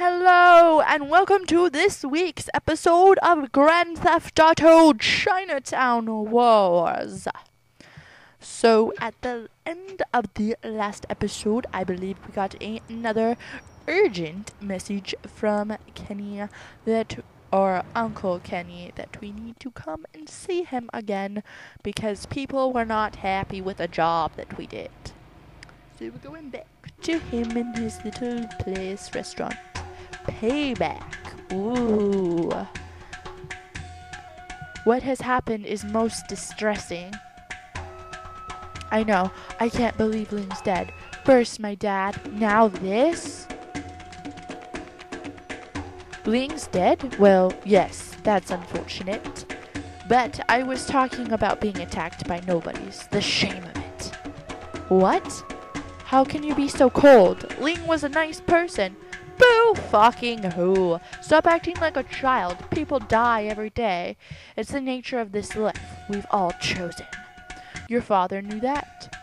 Hello, and welcome to this week's episode of Grand Theft Auto Chinatown Wars. So, at the end of the last episode, I believe we got another urgent message from Kenny that, or Uncle Kenny, that we need to come and see him again because people were not happy with the job that we did. So, we're going back to him and his little place restaurant. Payback. Ooh. What has happened is most distressing. I know. I can't believe Ling's dead. First my dad, now this? Ling's dead? Well, yes, that's unfortunate. But I was talking about being attacked by nobodies. The shame of it. What? How can you be so cold? Ling was a nice person. Boo fucking who. Stop acting like a child. People die every day. It's the nature of this life we've all chosen. Your father knew that.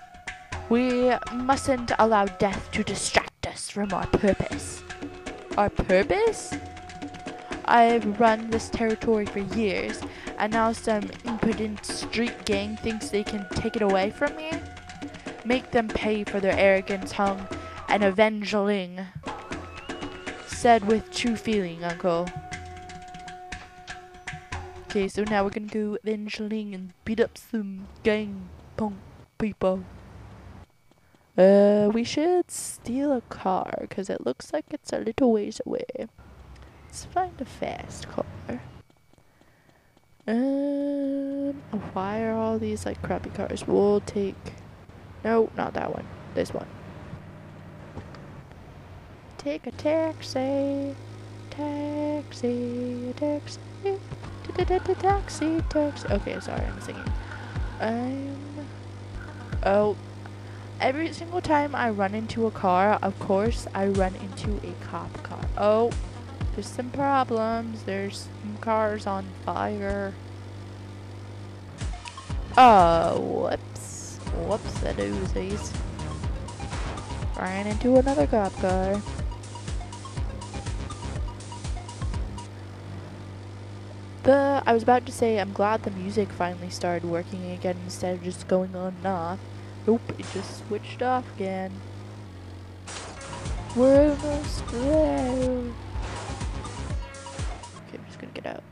We mustn't allow death to distract us from our purpose. Our purpose? I've run this territory for years, and now some impudent street gang thinks they can take it away from me? Make them pay for their arrogance, Huang, and avenge Ling. Said with true feeling, Uncle. Okay, so now we're gonna go avenge Ling and beat up some gang punk people. Uh, we should steal a car, because it looks like it's a little ways away. Let's find a fast car. Um, why are all these like crappy cars? We'll take. No, not that one. This one. Take a taxi, taxi, taxi, taxi, taxi. Okay, sorry, I'm singing. Um. Oh. Every single time I run into a car, of course, I run into a cop car. Oh, there's some problems. There's some cars on fire. Oh, whoops. Whoops, the doozies. Ran into another cop car. The I was about to say I'm glad the music finally started working again instead of just going on and off. Nope, it just switched off again. We're almost there. Okay, I'm just gonna get out.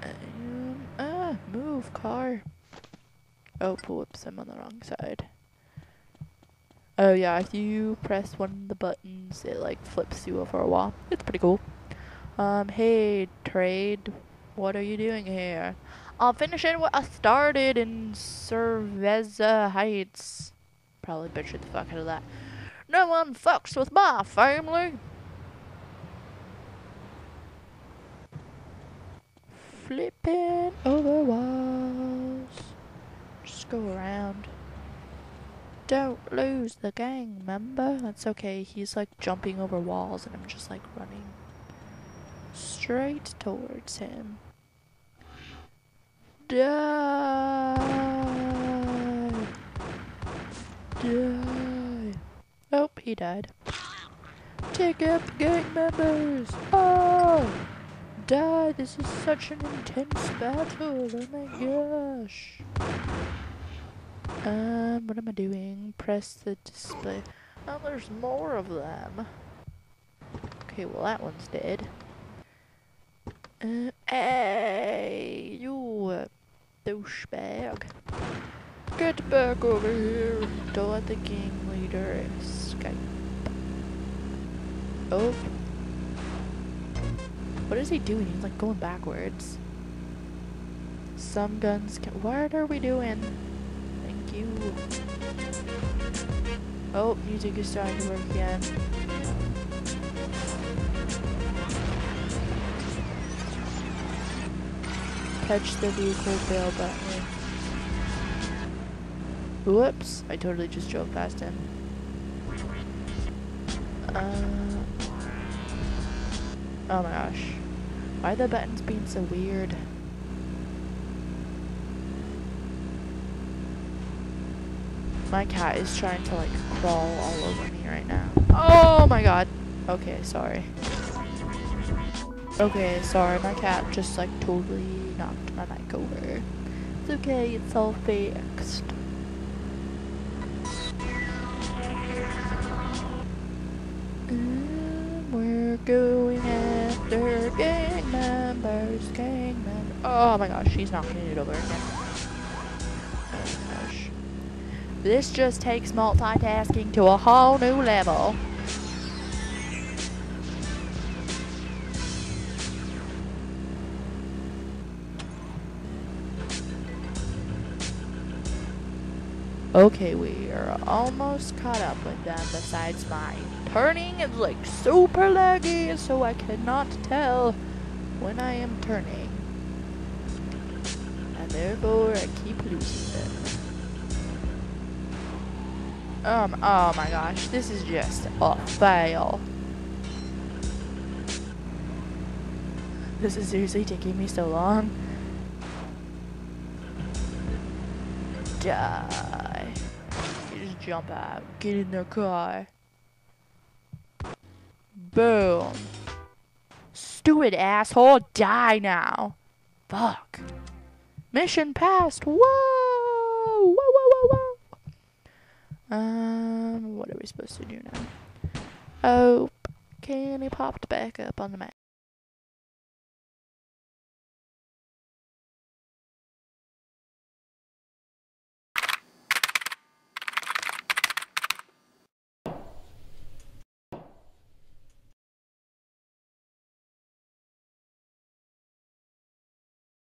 Um, ah, move, car. Oh, whoops, I'm on the wrong side. Oh yeah, if you press one of the buttons, it like flips you over a wall. It's pretty cool. Um, hey, trade, what are you doing here? I'm finishing what I started in Cerveza Heights. Probably butchered the fuck out of that. No one fucks with my family. Flipping over walls. Just go around. Don't lose the gang, member. That's okay. He's like jumping over walls and I'm just like running straight towards him. Die! Die! Nope, he died. Take out gang members! Oh! Die! This is such an intense battle! Oh my gosh! Um, what am I doing? Press the display. Oh, there's more of them. Okay, well that one's dead. Uh, hey, you douchebag. Get back over here. Don't let the gang leader escape. Oh. What is he doing? He's like going backwards. Some guns can. What are we doing? Thank you. Oh, music is starting to work again. Touch the vehicle bail button. Whoops, I totally just drove past him. Uh, oh my gosh. Why are the buttons being so weird? My cat is trying to like crawl all over me right now. Oh my god. Okay, sorry. Okay, sorry, my cat just like totally knocked my mic over. It's okay, it's all fixed. And we're going after gang members, gang members. Oh my gosh, she's knocking it over again. Oh my gosh. This just takes multitasking to a whole new level. Okay, we are almost caught up with them. Besides, my turning is like super laggy, so I cannot tell when I am turning. And therefore, I keep losing them. Um, oh my gosh, this is just a fail. This is seriously taking me so long. Die. Jump out. Get in the car. Boom. Stupid asshole, die now. Fuck. Mission passed. Whoa! Whoa, whoa, whoa, whoa. Um, what are we supposed to do now? Oh, Kenny popped back up on the map.